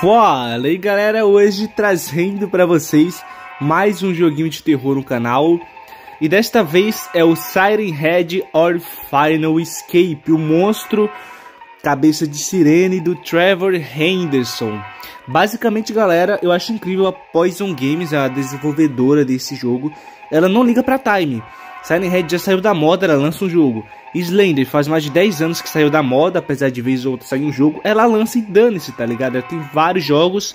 Fala aí galera, hoje trazendo para vocês mais um joguinho de terror no canal. E desta vez é o Siren Head or Final Escape, o monstro cabeça de sirene do Trevor Henderson. Basicamente galera, eu acho incrível a Poison Games, a desenvolvedora desse jogo Ela não liga pra time Siren Head já saiu da moda, ela lança um jogo Slender faz mais de 10 anos que saiu da moda, apesar de vez ou outra sair um jogo, ela lança e dane-se, tá ligado? Ela tem vários jogos.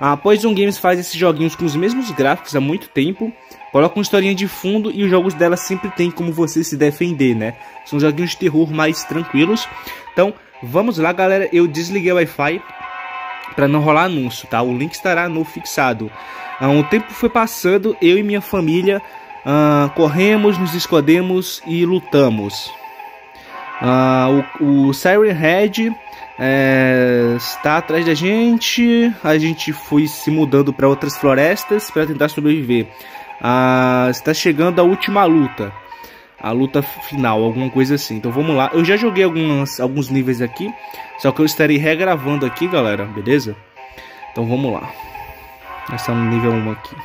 A Poison Games faz esses joguinhos com os mesmos gráficos há muito tempo, coloca uma historinha de fundo e os jogos dela sempre tem como você se defender, né? São joguinhos de terror mais tranquilos. Então, vamos lá, galera. Eu desliguei o Wi-Fi para não rolar anúncio, tá? O link estará no fixado. Ah, o tempo foi passando, eu e minha família uh, corremos, nos escondemos e lutamos. Uh, o, o Siren Head é, está atrás da gente. A gente foi se mudando para outras florestas para tentar sobreviver. Uh, está chegando a última luta. A luta final, alguma coisa assim. Então vamos lá. Eu já joguei algumas, alguns níveis aqui. Só que eu estarei regravando aqui, galera. Beleza? Então vamos lá. Esse é um nível 1 aqui.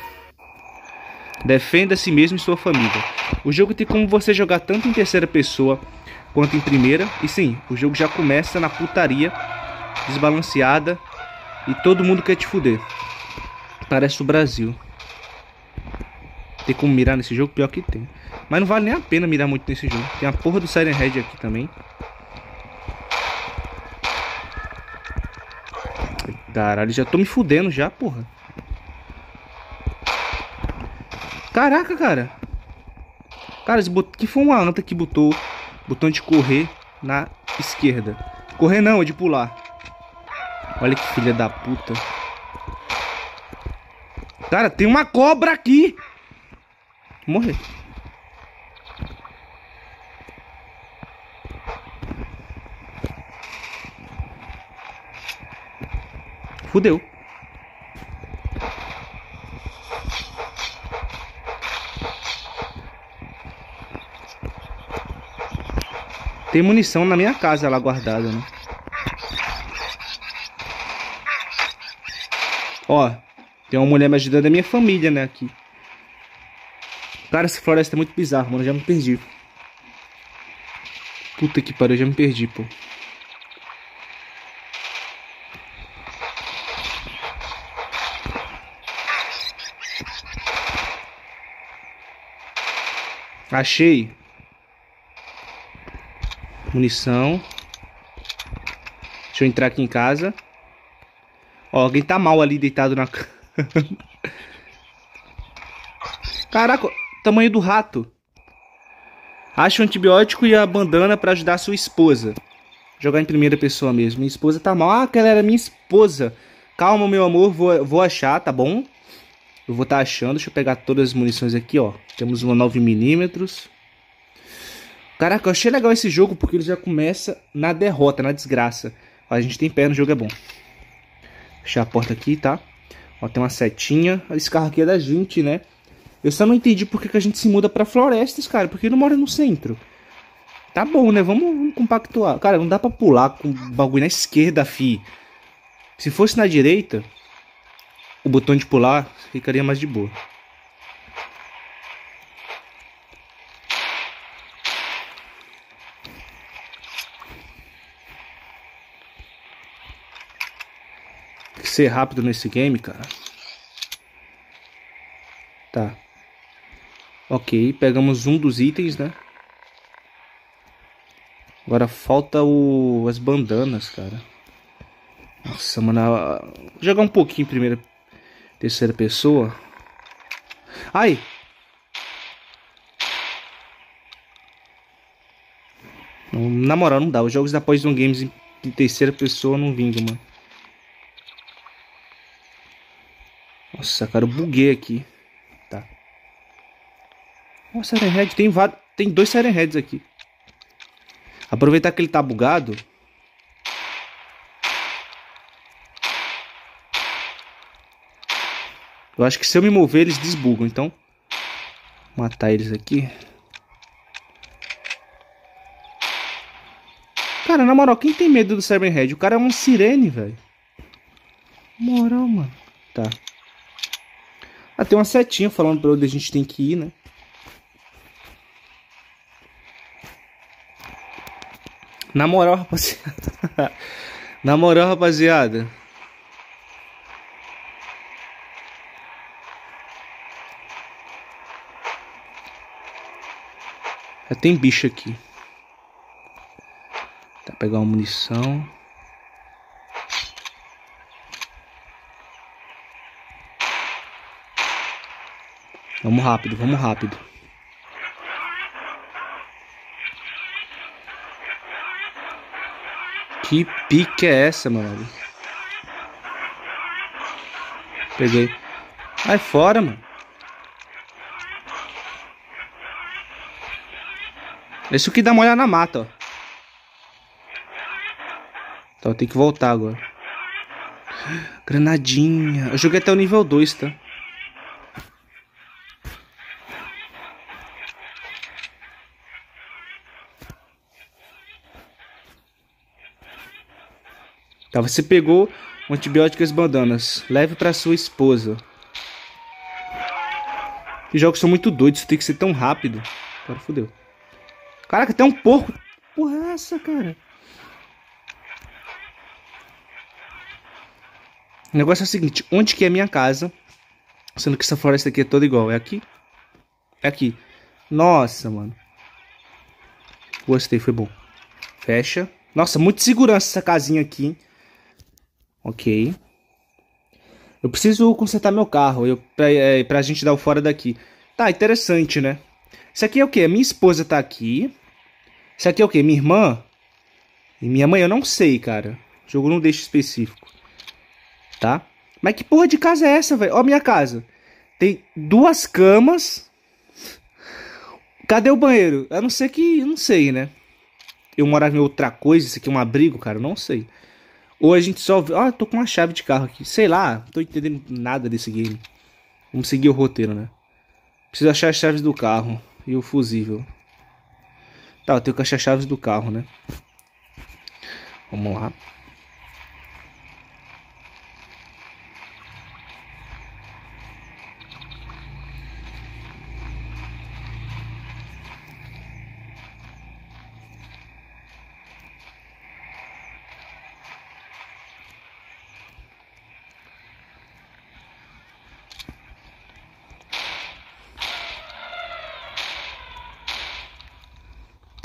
Defenda a si mesmo e sua família. O jogo tem como você jogar tanto em terceira pessoa quanto em primeira. E sim, o jogo já começa na putaria, desbalanceada e todo mundo quer te fuder. Parece o Brasil. Tem como mirar nesse jogo? Pior que tem. Mas não vale nem a pena mirar muito nesse jogo. Tem a porra do Siren Head aqui também. Caralho, já tô me fudendo já, porra. Caraca, cara. Cara, que foi uma nota que botou botão de correr na esquerda. Correr não, é de pular. Olha que filha da puta. Cara, tem uma cobra aqui. Morrer. Fudeu. Tem munição na minha casa lá guardada, né? Ó, tem uma mulher me ajudando da minha família, né, aqui. Cara, essa floresta é muito bizarra, mano. Eu já me perdi. Puta que pariu, já me perdi, pô. Achei. Munição. Deixa eu entrar aqui em casa. Ó, alguém tá mal ali deitado na cama. Caraca, tamanho do rato. Acha um antibiótico e a bandana para ajudar sua esposa. Jogar em primeira pessoa mesmo. Minha esposa tá mal. Ah, aquela era minha esposa. Calma, meu amor, vou, vou achar, tá bom? Eu vou estar tá achando. Deixa eu pegar todas as munições aqui, ó. Temos uma 9mm. Caraca, eu achei legal esse jogo porque ele já começa na derrota, na desgraça. A gente tem pé no jogo, é bom. Fechar a porta aqui, tá? Ó, tem uma setinha. Esse carro aqui é da gente, né? Eu só não entendi por que, a gente se muda pra florestas, cara. Porque não mora no centro. Tá bom, né? Vamos, vamos compactuar. Cara, não dá pra pular com o bagulho na esquerda, fi. Se fosse na direita, o botão de pular ficaria mais de boa. Ser rápido nesse game, cara. Tá. Ok, pegamos um dos itens, né? Agora falta o... as bandanas, cara. Nossa, mano. Vou jogar um pouquinho em primeira... Terceira pessoa. Ai! Na moral, não dá. Os jogos da Poison Games em terceira pessoa não vingam, mano. Nossa, cara, eu buguei aqui. Tá. Ó, Siren Head. Tem, tem dois Siren Heads aqui. Aproveitar que ele tá bugado. Eu acho que se eu me mover, eles desbugam. Então, matar eles aqui. Cara, na moral, quem tem medo do Siren Head? O cara é um sirene, velho. Moral, mano. Tá. Ah, tem uma setinha falando pra onde a gente tem que ir, né? Na moral, rapaziada. Na moral, rapaziada. Já tem bicho aqui. Tá, pegar uma munição. Vamos rápido, vamos rápido. Que pique é essa, mano? Peguei. Vai fora, mano. Isso que dá uma olhada na mata, ó. Então tem que voltar agora. Granadinha. Eu joguei até o nível 2, tá? Tá, você pegou um antibiótico e as bandanas. Leve pra sua esposa. Os jogos são muito doidos, tem que ser tão rápido. Agora fodeu. Caraca, tem um porco. Porra é essa, cara? O negócio é o seguinte, onde que é a minha casa? Sendo que essa floresta aqui é toda igual. É aqui? É aqui. Nossa, mano. Gostei, foi bom. Fecha. Nossa, muito segurança essa casinha aqui, hein? Ok. Eu preciso consertar meu carro eu, pra, é, pra gente dar o fora daqui. Tá, interessante, né? Isso aqui é o quê? Minha esposa tá aqui. Isso aqui é o quê? Minha irmã? E minha mãe? Eu não sei, cara. O jogo não deixa específico. Tá? Mas que porra de casa é essa, velho? Ó a minha casa. Tem duas camas. Cadê o banheiro? A não ser que... Não sei, né? Eu morava em outra coisa. Isso aqui é um abrigo, cara? Eu não sei. Ou a gente só... Ah, tô com uma chave de carro aqui. Sei lá. Não tô entendendo nada desse game. Vamos seguir o roteiro, né? Preciso achar as chaves do carro. E o fusível. Tá, eu tenho que achar as chaves do carro, né? Vamos lá.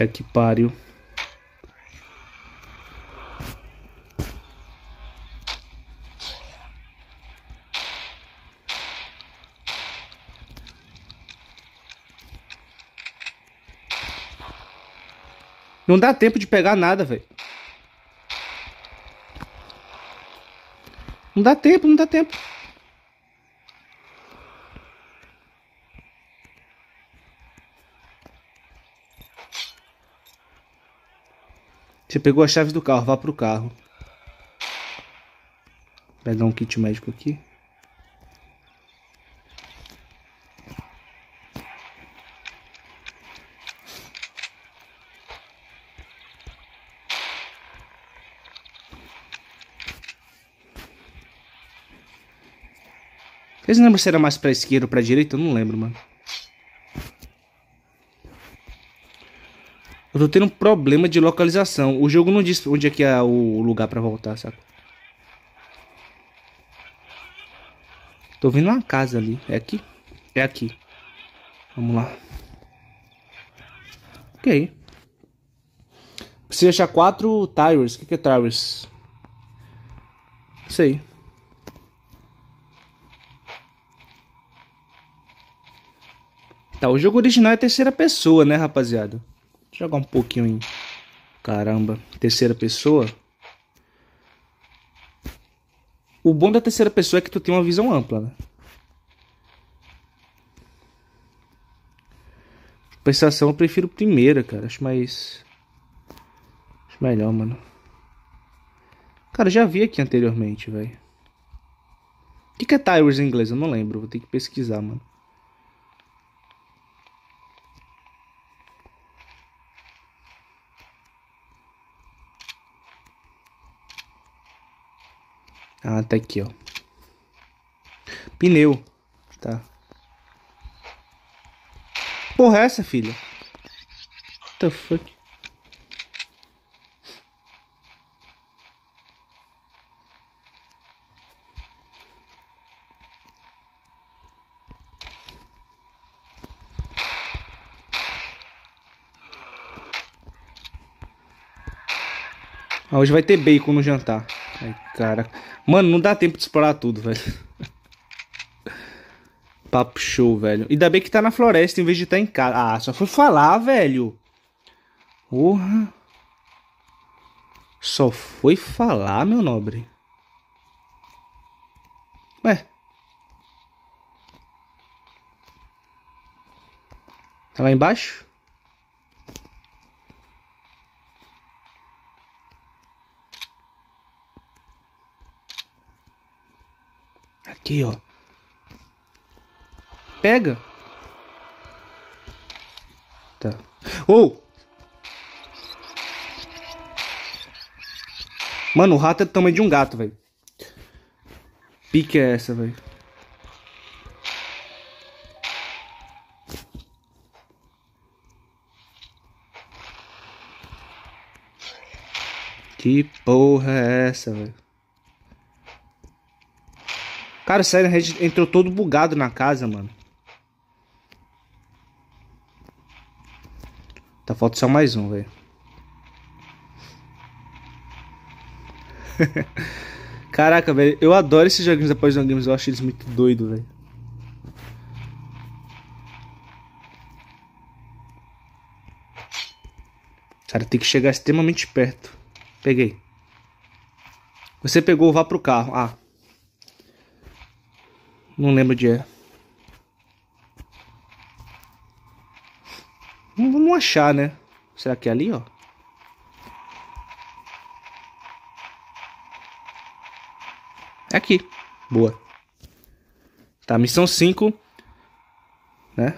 Que pariu. Não dá tempo de pegar nada, velho. Não dá tempo, não dá tempo. Pegou a chave do carro, vá pro carro. Pegar um kit médico aqui. Vocês lembram se era mais pra esquerda ou pra direita? Eu não lembro, mano. Tô tendo um problema de localização. O jogo não diz onde é que é o lugar pra voltar, saca? Tô vendo uma casa ali. É aqui? É aqui. Vamos lá. Ok. Preciso achar quatro tires. O que, que é tires? Sei. Tá, o jogo original é terceira pessoa, né, rapaziada? Jogar um pouquinho em. Caramba, terceira pessoa. O bom da terceira pessoa é que tu tem uma visão ampla, né? Compensação, eu prefiro primeira, cara. Acho mais. Acho melhor, mano. Cara, já vi aqui anteriormente, velho. O que, que é Tires em inglês? Eu não lembro. Vou ter que pesquisar, mano. Ah, tá aqui, ó. Pneu. Tá. Porra é essa, filha? What the fuck? Ah, hoje vai ter bacon no jantar. Ai, cara. Mano, não dá tempo de explorar tudo, velho. Papo show, velho. Ainda bem que tá na floresta em vez de estar tá em casa. Ah, só foi falar, velho. Porra. Só foi falar, meu nobre. Ué. Tá lá embaixo? Aqui, ó. Pega. Tá. Oh! Mano, o rato é do tamanho de um gato, velho. Pique é essa, velho. Que porra é essa, velho? Cara, o Silent Red entrou todo bugado na casa, mano. Tá falta só mais um, velho. Caraca, velho. Eu adoro esses joguinhos da Poison Games. Eu acho eles muito doidos, velho. Cara, tem que chegar extremamente perto. Peguei. Você pegou, vá pro carro. Ah. Não lembro de é. Vamos achar, né? Será que é ali, ó? É aqui. Boa. Tá, missão 5. Né?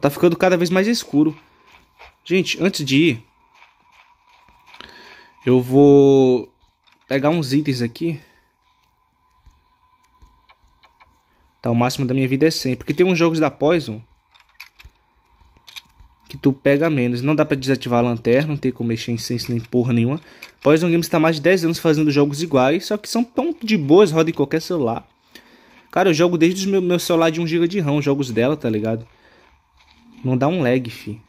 tá ficando cada vez mais escuro. Gente, antes de ir... Eu vou pegar uns itens aqui. Tá, o máximo da minha vida é 100. Porque tem uns jogos da Poison que tu pega menos. Não dá pra desativar a lanterna, não tem como mexer em senso nem porra nenhuma. Poison Games tá mais de 10 anos fazendo jogos iguais, só que são tão de boas, roda em qualquer celular. Cara, eu jogo desde o meu, meu celular de 1GB de RAM, jogos dela, tá ligado? Não dá um lag, fi.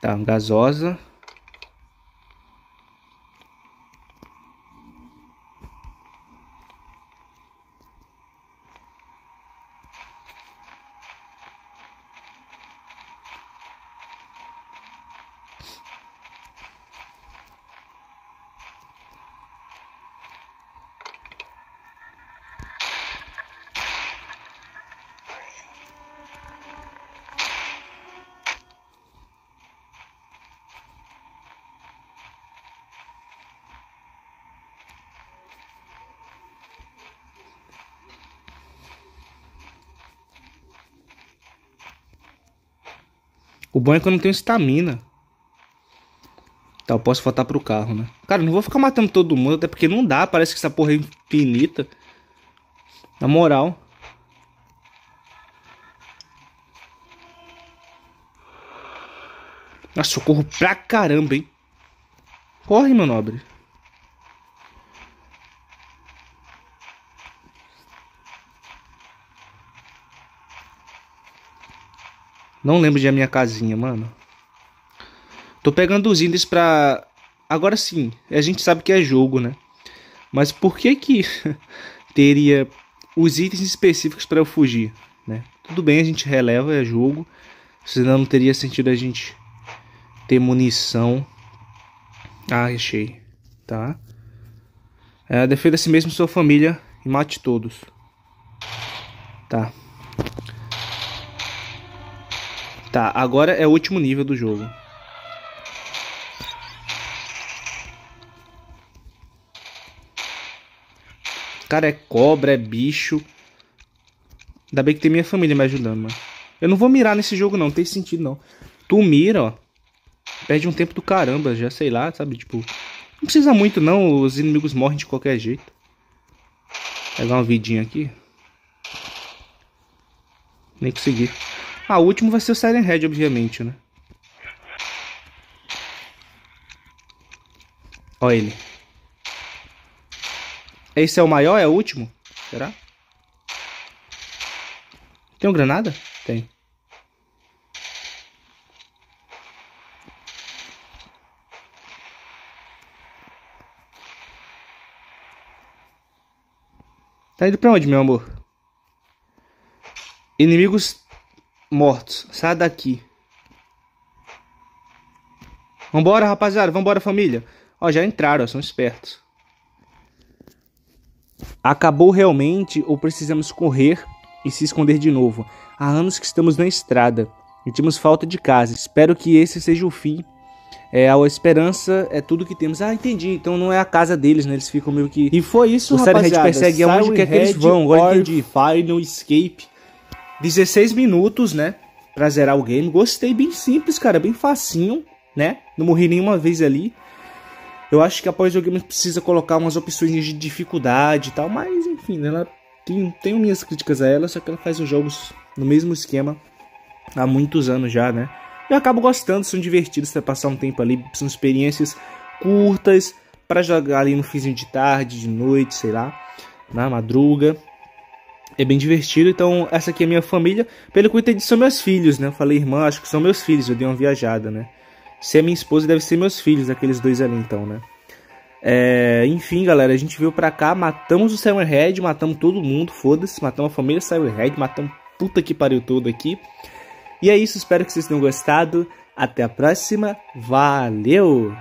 Tá, gasosa. O bom é que eu não tenho estamina. Tá, eu posso voltar pro carro, né? Cara, não vou ficar matando todo mundo, até porque não dá. Parece que essa porra é infinita. Na moral. Nossa, socorro pra caramba, hein? Corre, meu nobre. Não lembro de a minha casinha, mano. Tô pegando os índices pra... Agora sim, a gente sabe que é jogo, né? Mas por que que teria os itens específicos para eu fugir, né? Tudo bem, a gente releva, é jogo. Senão não teria sentido a gente ter munição. Ah, achei. Tá. É, defenda a si mesmo sua família e mate todos. Tá. Tá, agora é o último nível do jogo. Cara, é cobra, é bicho. Ainda bem que tem minha família me ajudando, mano. Eu não vou mirar nesse jogo não, não tem sentido não. Tu mira, ó. Perde um tempo do caramba, já sei lá, sabe? Tipo, não precisa muito não, os inimigos morrem de qualquer jeito. Pegar uma vidinha aqui. Nem consegui. Ah, o último vai ser o Siren Head, obviamente, né? Olha ele. Esse é o maior? É o último? Será? Tem um granada? Tem. Tá indo pra onde, meu amor? Inimigos mortos. Sai daqui. Vambora, rapaziada. Vambora, família. Ó, já entraram, ó, são espertos. Acabou realmente ou precisamos correr e se esconder de novo? Há anos que estamos na estrada. Sentimos falta de casa. Espero que esse seja o fim. É, a esperança é tudo que temos. Ah, entendi. Então não é a casa deles, né? Eles ficam meio que. E foi isso, o rapaziada. Red persegue aonde quer que eles vão. Agora entendi. Final Escape. 16 minutos, né? Pra zerar o game. Gostei, bem simples, cara. Bem facinho, né? Não morri nenhuma vez ali. Eu acho que após o game precisa colocar umas opções de dificuldade e tal. Mas, enfim, ela tem, tenho minhas críticas a ela. Só que ela faz os jogos no mesmo esquema há muitos anos já, né? Eu acabo gostando, são divertidos para passar um tempo ali, são experiências curtas para jogar ali no finzinho de tarde, de noite, sei lá, na madruga. É bem divertido, então essa aqui é minha família. Pelo que eu entendi, são meus filhos, né? Eu falei, irmã, acho que são meus filhos, eu dei uma viajada, né? Se é minha esposa, deve ser meus filhos, aqueles dois ali então, né? É, enfim, galera, a gente veio pra cá, matamos o Silverhead, matamos todo mundo, foda-se, matamos a família Silverhead, matamos puta que pariu todo aqui. E é isso, espero que vocês tenham gostado. Até a próxima, valeu!